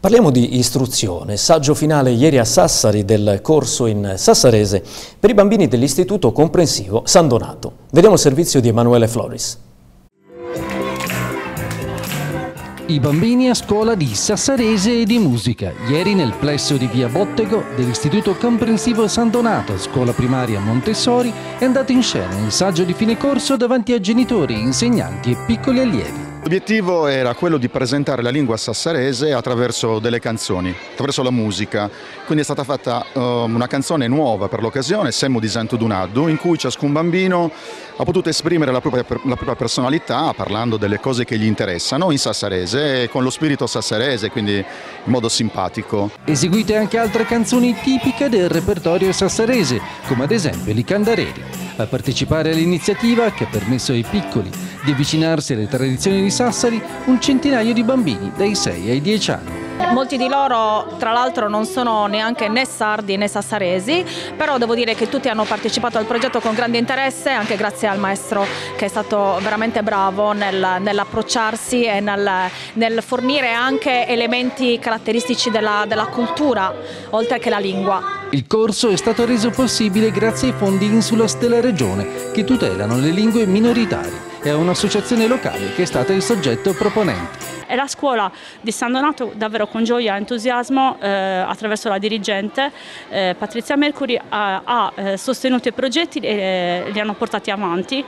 Parliamo di istruzione, saggio finale ieri a Sassari del corso in sassarese per i bambini dell'Istituto Comprensivo San Donato. Vediamo il servizio di Emanuele Floris. I bambini a scuola di Sassarese e di musica. Ieri nel plesso di via Bottego dell'Istituto Comprensivo San Donato, scuola primaria Montessori, è andato in scena il saggio di fine corso davanti a genitori, insegnanti e piccoli allievi. L'obiettivo era quello di presentare la lingua sassarese attraverso delle canzoni, attraverso la musica. Quindi è stata fatta uh, una canzone nuova per l'occasione, Semmo di Santo Dunaddu, in cui ciascun bambino ha potuto esprimere la propria, la propria, personalità parlando delle cose che gli interessano in sassarese e con lo spirito sassarese, quindi in modo simpatico. Eseguite anche altre canzoni tipiche del repertorio sassarese, come ad esempio i Candareli. A partecipare all'iniziativa, che ha permesso ai piccoli di avvicinarsi alle tradizioni di Sassari un centinaio di bambini dai 6 ai 10 anni. Molti di loro tra l'altro non sono neanche né sardi né sassaresi, però devo dire che tutti hanno partecipato al progetto con grande interesse, anche grazie al maestro che è stato veramente bravo nel, nell'approcciarsi e nel, nel, fornire anche elementi caratteristici della, della cultura, oltre che la lingua. Il corso è stato reso possibile grazie ai fondi Insulos della Regione che tutelano le lingue minoritarie a un'associazione locale che è stata il soggetto proponente. E la scuola di San Donato davvero con gioia e entusiasmo eh, attraverso la dirigente eh, Patrizia Mercuri ha, ha eh, sostenuto i progetti e li hanno portati avanti.